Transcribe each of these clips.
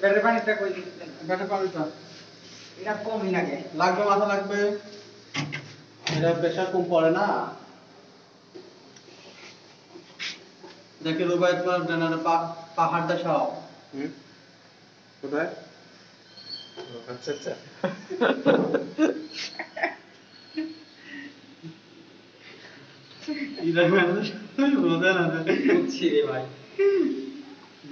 Battery পানিটা কই দিচ্ছেন পানিটা এটা কমই লাগে। লাগবে মাথা লাগবে। এটা প্রেশার কম পড়ে না। দেখে রুবাই তোমার ব্যানারে পাহাড়টা সব হুম? কোথায়? আচ্ছা আচ্ছা। এটা মানুষ বোঝে না। বুঝছি রে ভাই।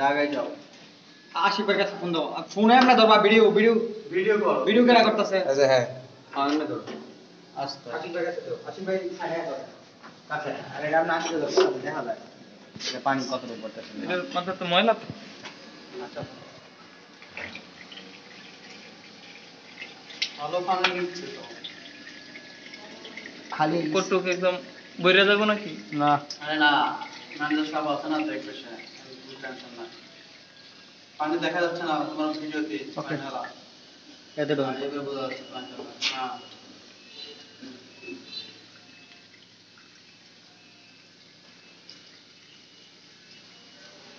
জায়গায় যাও আশিফের কাছে ফোন দাও। ফোনে আমরা ধরবা ভিডিও ভিডিও ভিডিও করো ভিডিও কেনা করতেছে। আচ্ছা হ্যাঁ। হ্যাঁ এমনি ধরো আস্তে। আশিফের কাছে দাও আশিফ ভাই সাড়ে কাছে আর এটা আপনি আশিফে দেখা যায় এটা পানি কতটুকু পড়তেছে? এটার মাথা তো ময়লা আচ্ছা। ভালো পানি নিচ্ছে তো। খালি কটুক একদম বইরা যাব নাকি? না। আরে না ম্যানেজার সব আছে না দেখবে টেনশন না পানি দেখা যাচ্ছে না তোমার ভিডিওতে Okay. এতে এবার বোঝা যাচ্ছে পানিওয়ালা। হ্যাঁ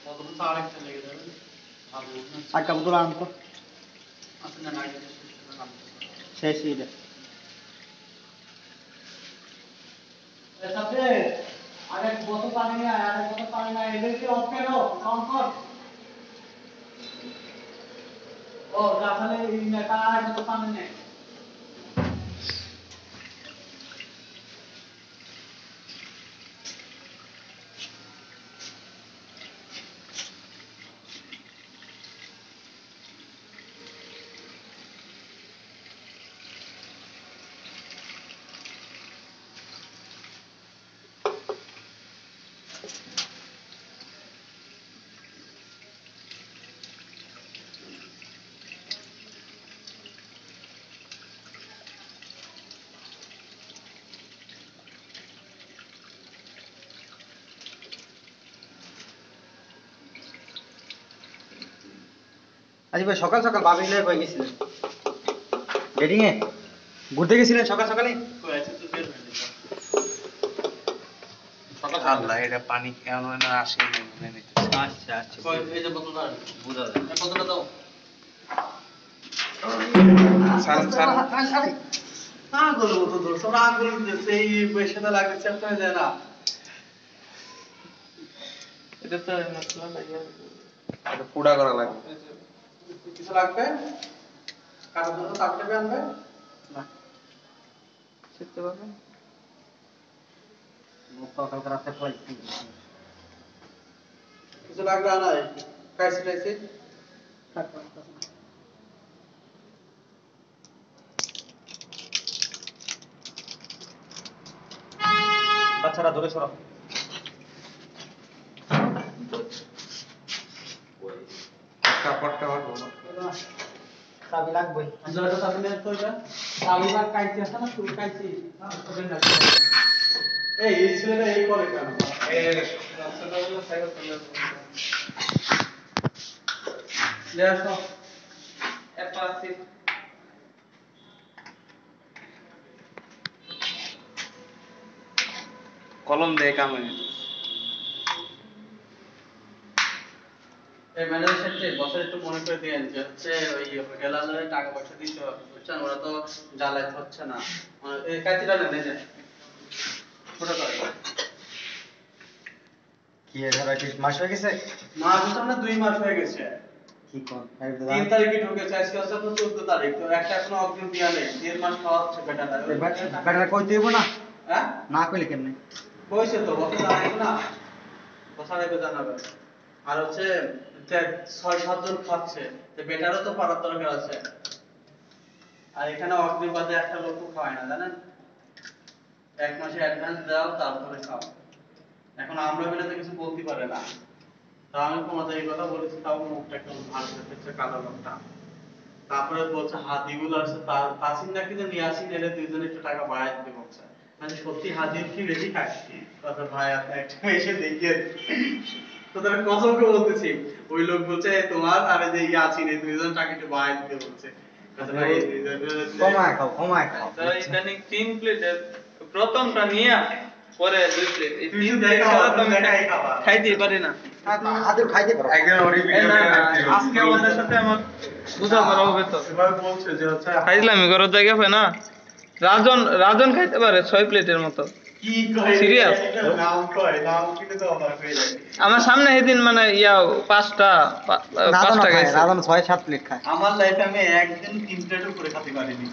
কতক্ষণ তো আরেকটা লেগে যাবে ভালো। একটা না। শেষ এটা সাথে আরেক বোতল পানি নিয়ে আয়, আরেক বোতল পানি নিয়ে আয়। এদেরকে off কেন? on কর। ও, তাহলে আজ ভাই সকাল সকাল বাবি নিয়ে কই গেছিলেন ডেটিং এ ঘুরতে গেছিলেন সকাল সকালে? তো আছে তো বের আল্লাহ এটা পানি কেমন না আসে মনে নিতেছে আচ্ছা আচ্ছা কই, এই যে বোতলটা। বুঝা যায়। বোতলটা দাও। ছাড়েন ছাড়েন আঙ্গুল মতো ধরছো, দিতেছে, এই পয়সাটা লাগবে, হয়ে যায় না। এটা তো মশলা লাগিয়ে এটা পুডা করা লাগবে। কিছু লাগবে? কাটার জন্য তাপ টেপে আনবে? শিখতে পারবেন সকাল রাতে ফলাই কিছু লাগবে আনাই খাইছি টাইছি বাচ্চারা ধরে সরো। কাপড় টাপড় বলো। চাবি লাগবে জয়টা তাপ নিয়ে তো এটা আলিবার কাইছি আছে না? শুরু কাইছি? ওদের লাগবে এই এই ছেলেটা এই করে কেন? লে আসো। একটা আছে কলম দিয়ে কামে। এই ম্যানেজার সাহেব বছর একটু মনে করে দিয়েন যে হচ্ছে ওই টাকা পয়সা দিতে হবে বুঝছেন? ওরা তো জ্বালাইতে হচ্ছে না। মানে এই কাঁচিটা নেন এই যে। কি এর কি মাস হয়ে গেছে? মাস হচ্ছে না দুই মাস হয়ে গেছে। কি কোন? তিন তারিখে ঢুকেছে আজকে হচ্ছে আপনার চোদ্দ তারিখ। তো একটা এখনও অগ্রিম নেই। দেড় মাস খাওয়া হচ্ছে বেটাটা ব্যাটারা কই দেব না? হ্যাঁ? না কইলে কেমনে? হয়েছে তো জানাইবো না। জানাবে। আর হচ্ছে ছয় সাতজন খাচ্ছে বেটারও তো পারার দরকার আছে। আর এখানে অগ্রিম বাদে একটা লোক খাওয়ায় না, জানেন? এক মাসে অ্যাডভান্স দাও, তারপরে খাও। এখন আমরা মিলে তো কিছু বলতে পারে না। তা আমি তোমাদের এই কথা বলেছি, তাও মুখটা কেমন ভালো দেখতেছে কালো লোকটা তারপরে বলছে হাদিগুলো আছে তার তাসিন নাকি যে নিয়াসিন এলে দুইজনে একটু টাকা বাড়াই দিতে বলছে। মানে সত্যি হাদির কি বেশি খায় কথা ভাই, আপনি একটা এসে দেখিয়ে তো তারা কসমকে বলতেছি ওই লোক বলছে তোমার আর এই যে ইয়াসিন এই দুইজন টাকা একটু বাড়াই দিতে বলছে তারা ইদানিং তিন প্লেটের প্রথমটা নিয়ে পরে দুই প্লেট এই তিন প্লেট খাইতে পারো না, না, আজকে আমাদের সাথে আমার বোঝাপড়া হবে তো। এবার বলছে যে হচ্ছে খাইলামি করার জায়গা না? রাজন রাজন খাইতে পারে ছয় প্লেটের মতো। হয়ে আমার সামনে সেদিন মানে ইয়া পাঁচটা পাঁচটা খাইছে প্লেট খায়। আমার লাইফে আমি একদিন তিন প্লেট উপরে খেতে পারিনি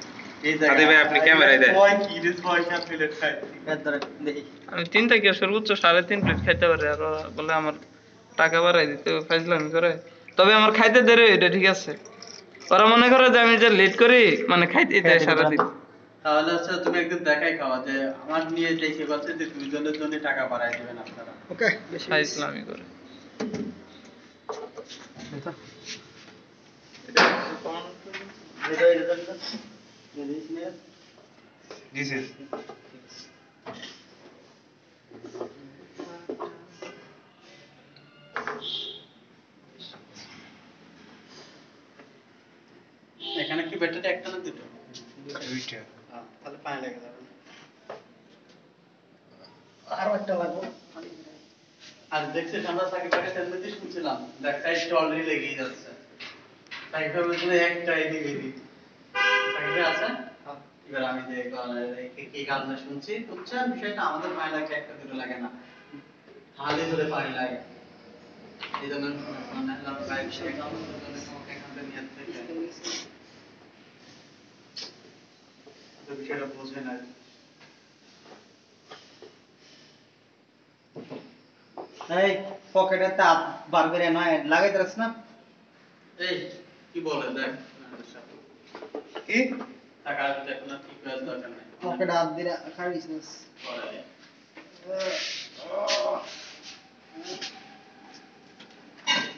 আমি তিনটা কি সর্বোচ্চ সাড়ে তিন প্লেট খাইতে পারি আর বলে আমার টাকা বাড়াই দিতে ফাইজলামি করে। তবে আমার খাইতে দেরি এটা ঠিক আছে। ওরা মনে করে যে আমি যে লেট করি মানে খাইতে দেয় সারাদিন। তাহলে হচ্ছে তুমি একদিন দেখাই খাওয়া যে আমার নিয়ে দেখে বলছে যে দুইজনের জন্য টাকা বাড়াই দিবেন আপনারা। ওকে ফাইজলামি করে। দিছে এখানে কি ব্যাটারি একটা না দুটো দুইটা। হ্যাঁ, লেগে যাবে আরও একটা লাগবে। আর দেখছিস আমরা সাকিবকে সেলফি শুনছিলাম। দেখ সাইডটা অলরেডি লেগেই যাচ্ছে। সাকিব বলছিল একটা এদিকে এদিক সাকিব আছে? এবার আমি যে গান- এই- এই শুনছি বুঝছে বিষয়টা আমাদের পায়ে লাগে একটা দুটো লাগে না। হালে ধরে পানি লাগে। এই জন্য মানে লাভ পায়ে বিষয় গান জন্য তোমাকে এখান থেকে নিয়ে থেকে তো বিষয়টা বোঝে না এই পকেটে তাপ বার করে নয় লাগাইতে রাখছ না এই কি বলে দেখ কি টাকা দেখ না ঠিক করার দরকার নাই পকেটে হাত দিয়ে খাইছিস।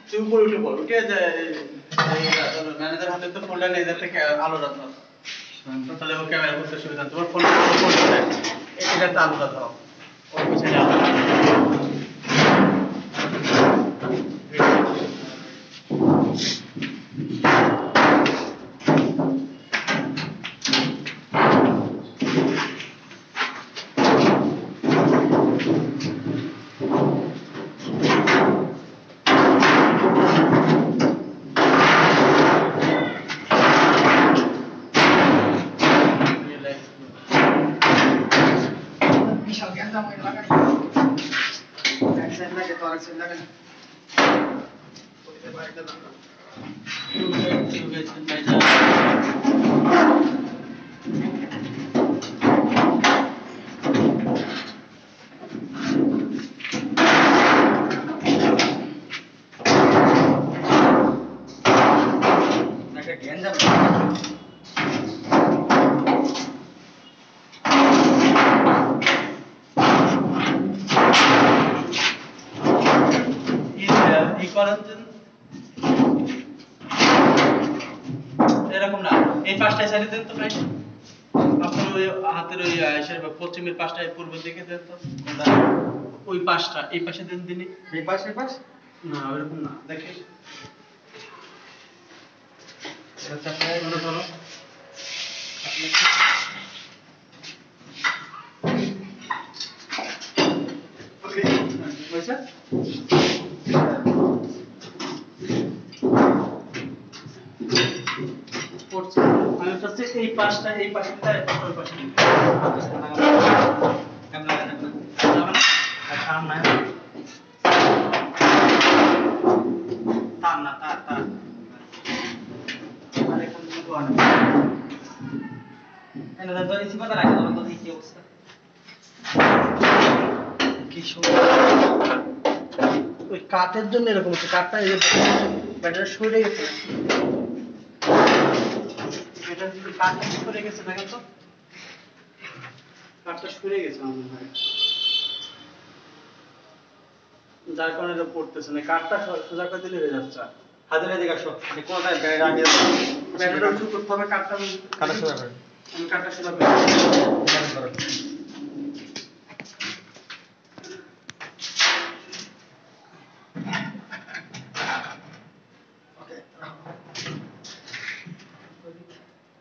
তুই উপরে উঠে পড় উঠে যে ম্যানেজার হাতে তো ফোনটা নেই যাতে আলো রাখো তাহলে ওকে ক্যামেরা করতে সুবিধা। তোমার ফোন এটা আলোটা দাও। ওর পিছনে lang, kayo lang. Extend lang, ito, extend lang. Pwede ba ito lang? Two guys, two guys, two guys. এরকম না। এই পাঁচটায় সারি দেন তো ভাই। আপনার ওই হাতের ওই আয়েশের বা পশ্চিমের পাঁচটায় পূর্ব দিকে দেন তো। ওই পাঁচটা এই পাশে দেন দিনই এই পাশ এই পাশ? না ওইরকম না। দেখে এটা চারটা মনে করো হয়েছে পড়ছে চাচ্ছি এই পাশটা, এই পাশে দিতে আর ওই ওই কাঠের জন্য এরকম হচ্ছে, কাঠটা এই ব্যাটারি সরে গেছে। কাঠটা গেছে দেখেন তো কাঠটা সরে গেছে আমার যার কারণে এটা পড়তেছে না। কাঠটা সোজা করে দিলে হয়ে যাচ্ছে। হাজার এদিকে আসো। মানে কোনটায় ব্যাগ ব্যাগটা দেবো উঁচু করতে হবে কাঠটা কাটা সোজা আমি কাঠটা সোজা করে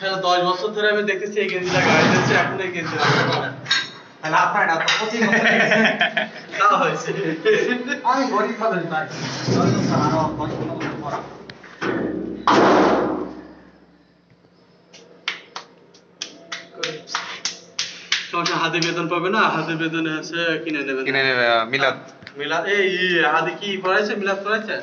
হ্যাঁ, দশ বছর ধরে আমি দেখতেছি এই গেঞ্জিটা গাড়ি দিচ্ছে এখন এই তাহলে আপনার তো পঁচিশ বছর হয়েছে। আমি গরিব মানুষ ভাই। সমস্যা হাতে বেতন পাবে না? হাতে বেতন আছে কিনে নেবেন কিনে নেবে মিলাদ। মিলাদ এই হাতে কি করাইছে মিলাদ করাইছে